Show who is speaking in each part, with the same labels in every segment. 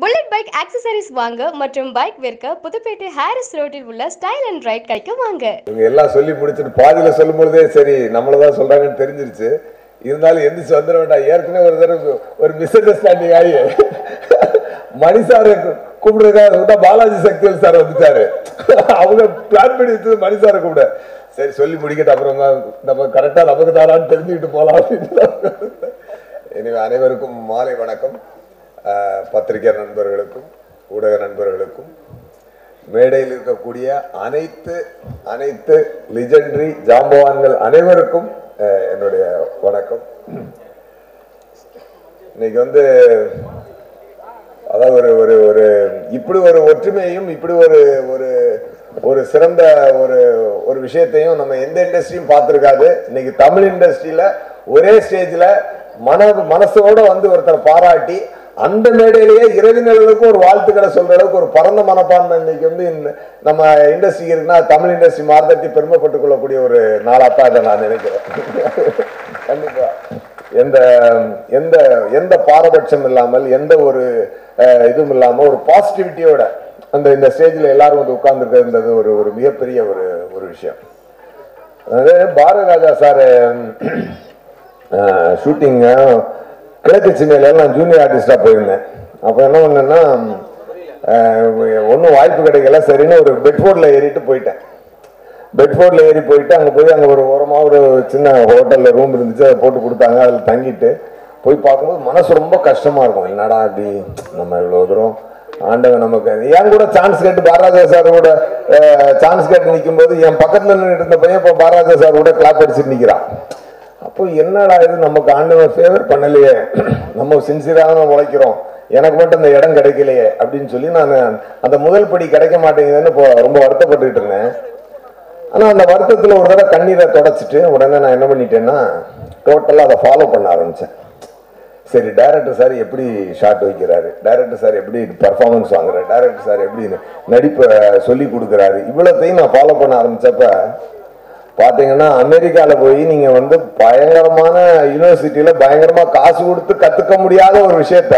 Speaker 1: Bullet bike accessories வாங்க மற்றும் bike விற்க புதுப்பேட்டை ஹாரிஸ் ரோட்டில் உள்ள ஸ்டைல் அண்ட் ரைட் கடைக்கு வாங்க.
Speaker 2: இவங்க எல்லாம் சொல்லி முடிச்சுட்டு பாதியில சொல்லும் பொழுதே சரி நம்மள தான் சொல்றாங்கன்னு தெரிஞ்சிருச்சு. இருந்தாலும் எந்திரிச்சு வந்துட வேண்டாம். ஏற்கனவே ஒரு தடவை ஒரு மிஸ் அண்டர்ஸ்டாண்டிங் ஆகி மணி சார் கூப்பிடுறதுக்காக விட்டா பாலாஜி சக்திவேல் சார் வந்துட்டாரு. அவங்க பிளான் பண்ணி வச்சது மணி சாரை கூப்பிட. சரி சொல்லி முடிக்கட்டு அப்புறமா நம்ம கரெக்டா நமக்கு தாரான்னு தெரிஞ்சுக்கிட்டு போலாம் அப்படின்னு. எனவே அனைவருக்கும் மாலை வணக்கம். பத்திரிகை நண்பர்களுக்கும் ஊடக நண்பர்களுக்கும் மேடையில் இருக்கக்கூடிய அனைத்து அனைத்து லிஜெண்டரி ஜாம்பவான்கள் அனைவருக்கும் என்னுடைய வணக்கம். இன்னைக்கு வந்து அதாவது ஒரு ஒரு ஒரு இப்படி ஒரு ஒற்றுமையையும் இப்படி ஒரு ஒரு ஒரு சிறந்த ஒரு ஒரு விஷயத்தையும் நம்ம எந்த இண்டஸ்ட்ரியும் பார்த்துருக்காது. இன்னைக்கு தமிழ் இண்டஸ்ட்ரியில ஒரே ஸ்டேஜ்ல மன மனசோட வந்து ஒருத்தர் பாராட்டி அந்த மேடையிலேயே இரவினர்களுக்கு ஒரு வாழ்த்துக்களை சொல்ற அளவுக்கு ஒரு பரந்த மனப்பான்மை இன்னைக்கு வந்து இந்த நம்ம இண்டஸ்ட்ரி இருக்குன்னா தமிழ் இண்டஸ்ட்ரி மார்த்தட்டி பெருமைப்பட்டுக் கொள்ளக்கூடிய ஒரு நாளாத்தான் இதை நான் நினைக்கிறேன். கண்டிப்பா. எந்த எந்த எந்த பாரபட்சம் இல்லாமல் எந்த ஒரு இதுவும் இல்லாமல் ஒரு பாசிட்டிவிட்டியோட அந்த இந்த ஸ்டேஜ்ல எல்லாரும் வந்து உட்கார்ந்துருக்கிறது ஒரு ஒரு மிகப்பெரிய ஒரு ஒரு விஷயம். அதாவது பாரதிராஜா சார் ஷூட்டிங் கிழக்கு சின்னையில நான் ஜூனியர் ஆர்டிஸ்டாக போயிருந்தேன். அப்போ என்ன பண்ணேன்னா ஒன்றும் வாய்ப்பு கிடைக்கல. சரின்னு ஒரு பெட்ஃபோர்டில் ஏறிட்டு போயிட்டேன். பெட்ஃபோர்டில் ஏறி போயிட்டு அங்கே போய் அங்கே ஒரு ஓரமாக ஒரு சின்ன ஹோட்டலில் ரூம் இருந்துச்சு. அதை போட்டு கொடுத்தாங்க. அதில் தங்கிட்டு போய் பார்க்கும்போது மனசு ரொம்ப கஷ்டமாக இருக்கும். என்னடா அப்படி நம்ம இவ்வளோ தூரம் ஆண்டவன் நமக்கு என் கூட சான்ஸ் கேட்டு பாரராஜா சார் கூட சான்ஸ் கேட்டு நிற்கும் போது என் பக்கத்தில் நின்று இருந்த பையன் இப்போ பாரராஜா சார் கூட கிளாப் அடிச்சுட்டு நிற்கிறான் அப்போ என்னடா இது? நமக்கு ஆண்டவன் ஃபேவர் பண்ணலையே. நம்ம சின்சியராக உழைக்கிறோம். எனக்கு மட்டும் இந்த இடம் கிடைக்கலையே அப்படின்னு சொல்லி நான் அந்த முதல் படி கிடைக்க மாட்டேங்குதுன்னு இப்போ ரொம்ப வருத்தப்பட்டுக்கிட்டு இருந்தேன். ஆனால் அந்த வருத்தத்தில் ஒரு தடவை கண்ணீரை தொடச்சிட்டு உடனே நான் என்ன பண்ணிட்டேன்னா டோட்டலாக அதை ஃபாலோ பண்ண ஆரம்பிச்சேன். சரி டேரக்டர் சார் எப்படி ஷார்ட் வைக்கிறாரு? டேரக்டர் சார் எப்படி பர்ஃபார்மன்ஸ் வாங்குறாரு? டேரக்டர் சார் எப்படி நடிப்பை சொல்லி கொடுக்குறாரு? இவ்வளோத்தையும் நான் ஃபாலோ பண்ண ஆரம்பிச்சப்ப பார்த்தீங்கன்னா அமெரிக்காவில் போய் நீங்கள் வந்து பயங்கரமான யூனிவர்சிட்டியில் பயங்கரமாக காசு கொடுத்து கற்றுக்க முடியாத ஒரு விஷயத்த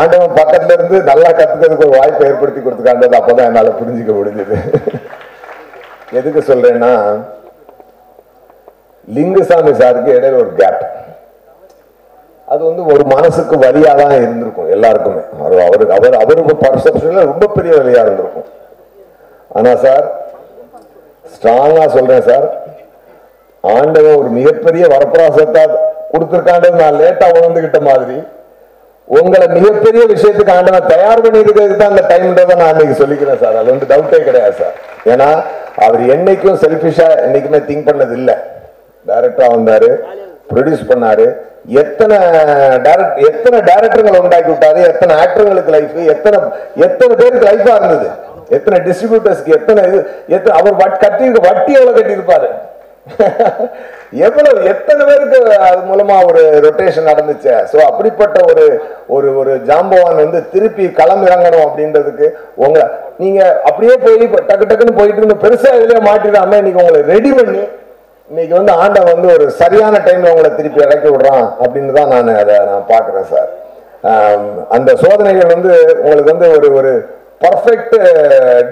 Speaker 2: ஆண்டவன் பக்கத்துல இருந்து நல்லா கற்றுக்கிறதுக்கு ஒரு வாய்ப்பை ஏற்படுத்தி கொடுத்துக்காண்டது அப்பதான் என்னால் புரிஞ்சிக்க முடிஞ்சது. எதுக்கு சொல்கிறேன்னா லிங்குசாமி சாருக்கு இடையில ஒரு கேப் அது வந்து ஒரு மனசுக்கு வழியாக தான் இருந்திருக்கும் எல்லாருக்குமே. அவர் அவருக்கு அவர் அவருக்கு பர்செப்ஷனில் ரொம்ப பெரிய வழியாக இருந்திருக்கும். ஆனால் சார் ஸ்ட்ராங்காக சொல்கிறேன் சார். ஆண்டவன் ஒரு மிகப்பெரிய வரப்பிராசத்தா கொடுத்துருக்காண்டது நான் லேட்டா உணர்ந்துகிட்ட மாதிரி உங்களை மிகப்பெரிய விஷயத்துக்கு ஆண்டவன் தயார் பண்ணி இருக்கிறதுக்கு தான் அந்த டைம்ன்றதை நான் இன்னைக்கு சொல்லிக்கிறேன் சார். அது வந்து டவுட்டே கிடையாது சார். ஏன்னா அவர் என்னைக்கும் செல்ஃபிஷா என்னைக்குமே திங்க் பண்ணது இல்லை டைரக்டரா வந்தாரு ப்ரொடியூஸ் பண்ணாரு. எத்தனை டைரக்ட் எத்தனை டைரக்டர்களை உண்டாக்கி விட்டாரு எத்தனை ஆக்டர்களுக்கு லைஃப் எத்தனை எத்தனை பேருக்கு லைஃபா இருந்தது? எத்தனை டிஸ்ட்ரிபியூட்டர்ஸ்க்கு எத்தனை இது எத்தனை அவர் கட்டி வட்டி எவ்வளவு கட்டியிருப்பாரு? எவ்வளவு எத்தனை பேருக்கு அது மூலமா ஒரு ரொட்டேஷன் நடந்துச்சு? ஸோ அப்படிப்பட்ட ஒரு ஒரு ஒரு ஜாம்பவான் வந்து திருப்பி களம் இறங்கணும் அப்படின்றதுக்கு உங்க நீங்க அப்படியே போய் டக்கு டக்குன்னு போயிட்டு இருந்து பெருசா இதுலயே மாட்டிடாம இன்னைக்கு உங்களை ரெடி பண்ணி இன்னைக்கு வந்து ஆண்டை வந்து ஒரு சரியான டைம்ல உங்களை திருப்பி இறக்கி விடுறான் அப்படின்னு தான் நான் அதை நான் பாக்குறேன் சார் அந்த சோதனைகள் வந்து உங்களுக்கு வந்து ஒரு ஒரு பர்ஃபெக்ட்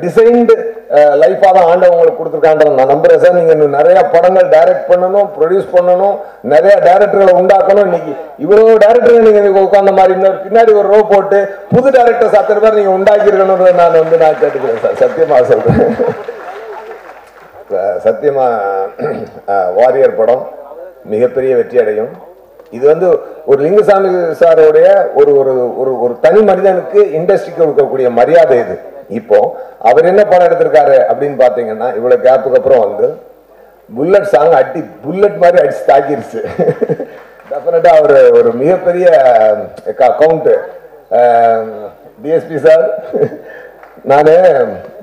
Speaker 2: டிசைன்டு லைஃபாக தான் ஆண்டவங்களுக்கு உங்களுக்கு நான் நம்புறேன் சார். நீங்கள் இன்னும் நிறைய படங்கள் டைரக்ட் பண்ணணும் ப்ரொடியூஸ் பண்ணணும் நிறைய டேரக்டர்களை உண்டாக்கணும். இன்னைக்கு இவ்வளோ டைரக்டர் நீங்கள் உட்காந்த மாதிரி இன்னொரு பின்னாடி ஒரு ரோ போட்டு புது டேரக்டர் அத்தனை பேர் நீங்கள் உண்டாக்கி நான் வந்து நான் கேட்டுக்கிறேன் சார். சத்தியமாக சொல்கிறேன் சத்தியமாக வாரியர் படம் மிகப்பெரிய வெற்றி அடையும். இது வந்து ஒரு லிங்குசாமி சாரோடைய ஒரு ஒரு ஒரு ஒரு தனி மனிதனுக்கு இண்டஸ்ட்ரிக்கு கொடுக்கக்கூடிய மரியாதை இது. இப்போ அவர் என்ன படம் எடுத்திருக்காரு அப்படின்னு பாத்தீங்கன்னா இவ்வளவு கேப்புக்கு அப்புறம் வந்து புல்லட் சாங் அடி புல்லட் மாதிரி அடிச்சு தாக்கிருச்சு. டெஃபினட்டா அவர் ஒரு மிகப்பெரிய அக்கௌண்ட் டிஎஸ்பி சார் நான்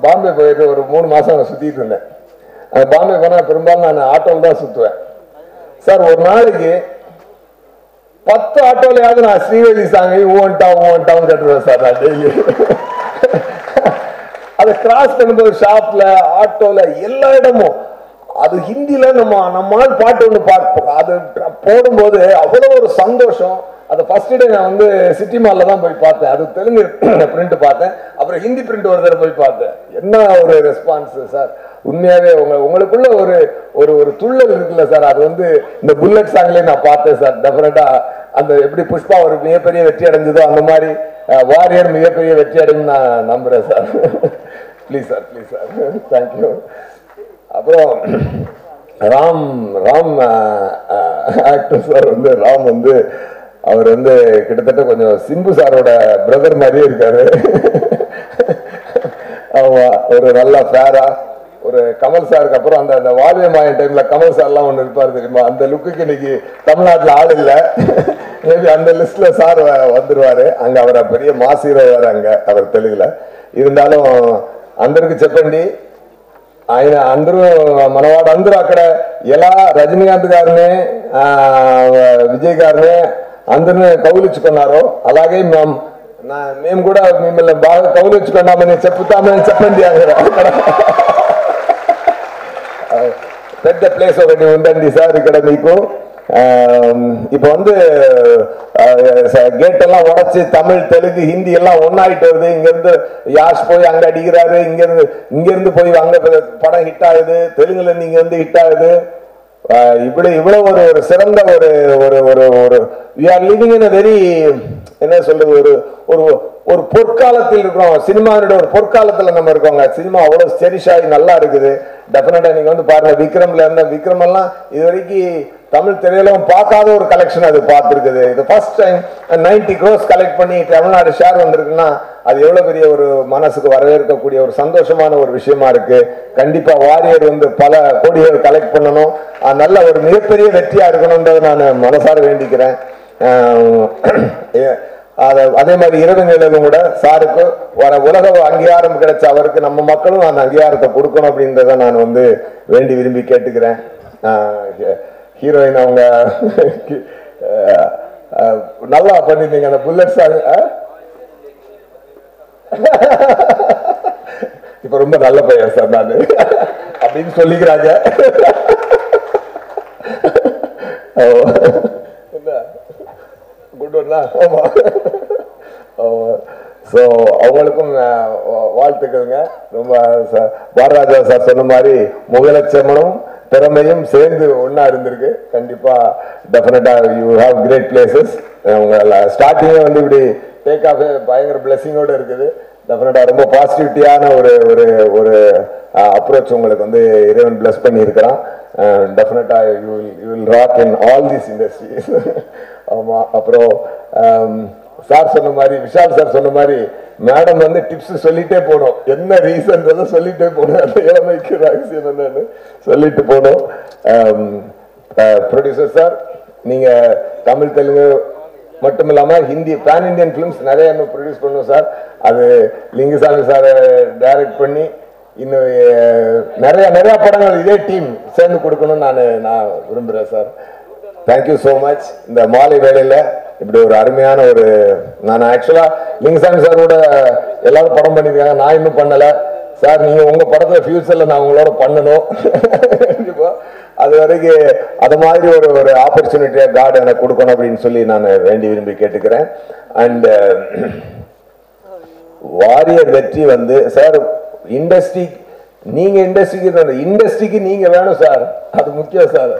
Speaker 2: பாம்பே போயிட்டு ஒரு மூணு மாசம் அங்க சுத்திட்டு இருந்தேன். அந்த பாம்பே போனா பெரும்பாலும் நான் ஆட்டோவில் தான் சுத்துவேன். சார் ஒரு நாளைக்கு பத்து ஆட்டோலையாவது நான் ஸ்ரீவேலி சாங்கை ஊவன்டா ஊவன்டாவும் கட்டுவேன் சார் நான் டெய்லி அதை கிராஸ் பண்ணும்போது ஷாப்ல ஆட்டோல எல்லா இடமும். அது ஹிந்தியில நம்ம நம்மளால் பாட்டு ஒன்று பார்ப்போம் அது போடும்போது அவ்வளோ ஒரு சந்தோஷம். அது ஃபர்ஸ்ட் டே நான் வந்து சிட்டி மாலில் தான் போய் பார்த்தேன். அது தெலுங்கு பிரிண்ட் பார்த்தேன். அப்புறம் ஹிந்தி பிரிண்ட் ஒரு தடவை போய் பார்த்தேன். என்ன ஒரு ரெஸ்பான்ஸ் சார் உண்மையாகவே உங்க உங்களுக்குள்ள ஒரு ஒரு ஒரு துள்ளல் இருக்குல்ல சார் அது வந்து இந்த புல்லட் சாங்லேயே நான் பார்த்தேன் சார் டெஃபினட்டாக அந்த எப்படி புஷ்பா ஒரு மிகப்பெரிய வெற்றி அடைஞ்சதோ அந்த மாதிரி வாரியர் மிகப்பெரிய வெற்றி அடையும் நான் நம்புறேன் sir please sir please sir thank you அப்புறம் ராம் ராம் ஆக்டர் சார் வந்து ராம் வந்து அவர் வந்து கிட்டத்தட்ட கொஞ்சம் சிம்பு சாரோட பிரதர் மாதிரியே இருக்காரு ஆமா ஒரு நல்ல ஃபேரா ஒரு கமல் சாருக்கு அப்புறம் அந்த அந்த வாழ்வே மாயன் டைம்ல கமல் சார்லாம் ஒன்று இருப்பார் தெரியுமா அந்த லுக்குக்கு இன்னைக்கு தமிழ்நாட்டில் ஆள் இல்லை மேபி அந்த லிஸ்ட்ல சார் வந்துருவாரு அங்க அவரை பெரிய மாஸ் ஹீரோ வேற அங்க அவர் தெலுங்குல இருந்தாலும் అందరికి చెప్పండి ఆయన అందరూ మనవాడు అందరూ అక్కడ ఎలా రజనీకాంత్ గారిని ఆ, విజయ్ గారిని అందరిని కౌలించుకున్నారో అలాగే మేము నా- మేము కూడా మిమ్మల్ని బాగా కౌలించుకున్నామని చెప్తామని చెప్పండి అక్కడ అక్కడ పెద్ద ప్లేస్ ఒకటి ఉందండి సార్ ఇక్కడ మీకు ஆம், இப்போ வந்து கேட் எல்லாம் உடைச்சு தமிழ் தெலுங்கு ஹிந்தி எல்லாம் ஒன்னாயிட்டு வருது இங்க இருந்து யாஷ் போய் அங்க அடிக்கிறாரு இங்க இருந்து இங்க இருந்து போய் அங்க படம் ஹிட் ஆகுது தெலுங்குல இருந்து இங்க வந்து ஹிட் ஆகுது ஆஹ் இப்படி இவ்வளவு ஒரு ஒரு சிறந்த ஒரு ஒரு ஒரு ஒரு we are living in very என்ன சொல்றது ஒரு ஒரு ஒரு பொற்காலத்தில் இருக்கிறோம். சினிமாவோட ஒரு பொற்காலத்துல நம்ம இருக்கோங்க. சினிமா அவ்வளவு செரிஷாகி ஆகி நல்லா இருக்குது. டெஃபினட்டா நீங்க வந்து பாருங்க விக்ரம்ல இருந்த விக்ரம் எல்லாம் இது வரைக்கும் தமிழ் திரையிலும் பார்க்காத ஒரு கலெக்ஷன் அது பார்த்துருக்குது. இது first time ninety gross collect பண்ணி தமிழ்நாடு ஷேர் வந்திருக்குன்னா அது எவ்வளவு பெரிய ஒரு மனசுக்கு வரவேற்கக்கூடிய ஒரு சந்தோஷமான ஒரு விஷயமா இருக்கு. கண்டிப்பா வாரியர் வந்து பல கோடிகள் கலெக்ட் பண்ணணும். அது நல்ல ஒரு மிகப்பெரிய வெற்றியா இருக்கணுன்றதை நான் மனசார வேண்டிக்கிறேன். ஏ- அதே மாதிரி இரவு நிலவும் கூட சாருக்கு வர உலக அங்கீகாரம் கிடைச்ச அவருக்கு நம்ம மக்களும் அந்த அங்கீகாரத்தை கொடுக்கணும் அப்படின்றத நான் வந்து வேண்டி விரும்பி கேட்டுக்கிறேன். ஹீரோயின் அவங்க நல்லா பண்ணிருந்தீங்க அந்த புல்லட் சாங் இப்ப ரொம்ப நல்ல பையன் சார் நான். அப்படின்னு சொல்லிக்கிறாங்க. என்ன? குட் ஒன்னா ஆமா. ஸோ அவங்களுக்கும் அஹ், வா- வாழ்த்துக்கள்ங்க. ரொம்ப பாரராஜா சார் சொன்ன மாதிரி முகலட்சமனும் திறமையும் சேர்ந்து ஒன்றா இருந்திருக்கு. கண்டிப்பா டெஃபினட்டா யூ ஹாவ் கிரேட் பிளேசஸ் உங்க ஸ்டார்டிங்கே வந்து இப்படி டேக் ஆஃப் பயங்கர பிளெஸிங்கோட இருக்குது. டெஃபினட்டா ரொம்ப பாசிட்டிவிட்டியான ஒரு ஒரு ஒரு அப்ரோச் உங்களுக்கு வந்து இறைவன் பிளஸ் பண்ணியிருக்கிறான். டெஃபினட்டா you you will rock in all these industries ஆமாம் அப்புறம் சார் சொன்ன மாதிரி விஷால் சார் சொன்ன மாதிரி மேடம் வந்து டிப்ஸ் சொல்லிட்டே போனோம் என்ன ரீசன்றத சொல்லிட்டே போனோம் அந்த இளமைக்கு ரகசியம் என்னன்னு சொல்லிட்டு போனோம் ப்ரொடியூசர் சார் நீங்க தமிழ் தெலுங்கு மட்டும் இல்லாமல் ஹிந்தி பேன் இந்தியன் ஃபிலிம்ஸ் நிறைய இன்னும் ப்ரொடியூஸ் பண்ணுவோம் சார் அது லிங்குசாமி சார் டைரக்ட் பண்ணி இன்னும் நிறைய நிறைய படங்கள் இதே டீம் சேர்ந்து கொடுக்கணும்னு நான் நான் விரும்புகிறேன் சார் தேங்க்யூ ஸோ மச் இந்த மாலை வேலையில் இப்படி ஒரு அருமையான ஒரு நான் ஆக்சுவலாக லிங்குசாமி சார் கூட எல்லாரும் படம் பண்ணியிருக்காங்க. நான் இன்னும் பண்ணலை. சார் நீங்கள் உங்கள் படத்தில் ஃபியூச்சரில் நான் உங்களோட பண்ணணும். அது வரைக்கும் அது மாதிரி ஒரு ஒரு ஆப்பர்ச்சுனிட்டியை காட் எனக்கு கொடுக்கணும் அப்படின்னு சொல்லி நான் வேண்டி விரும்பி கேட்டுக்கிறேன். அண்ட் வாரியர் வெற்றி வந்து சார் இண்டஸ்ட்ரி நீங்கள் இண்டஸ்ட்ரிக்கு இண்டஸ்ட்ரிக்கு நீங்கள் வேணும் சார் அது முக்கியம் சார்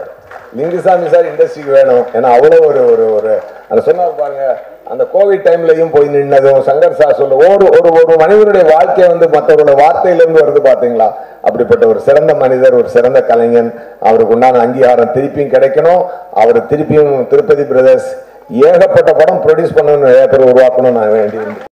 Speaker 2: லிங்குசாமி சார் இண்டஸ்ட்ரிக்கு வேணும். ஏன்னா அவ்வளோ ஒரு ஒரு ஒரு அந்த சொன்னார் பாருங்க அந்த கோவிட் டைம்லையும் போய் நின்னதும் சங்கர் சார் சொல்ல ஒரு ஒரு ஒரு மனிதனுடைய வாழ்க்கை வந்து மற்றவரோட வார்த்தையிலிருந்து வருது பார்த்தீங்களா அப்படிப்பட்ட ஒரு சிறந்த மனிதர் ஒரு சிறந்த கலைஞன் அவருக்கு உண்டான அங்கீகாரம் திருப்பியும் கிடைக்கணும். அவர் திருப்பியும் திருப்பதி பிரதர்ஸ் ஏகப்பட்ட படம் ப்ரொடியூஸ் பண்ணணும்னு நிறைய பேர் உருவாக்கணும்னு நான் வேண்டியிருந்தேன்.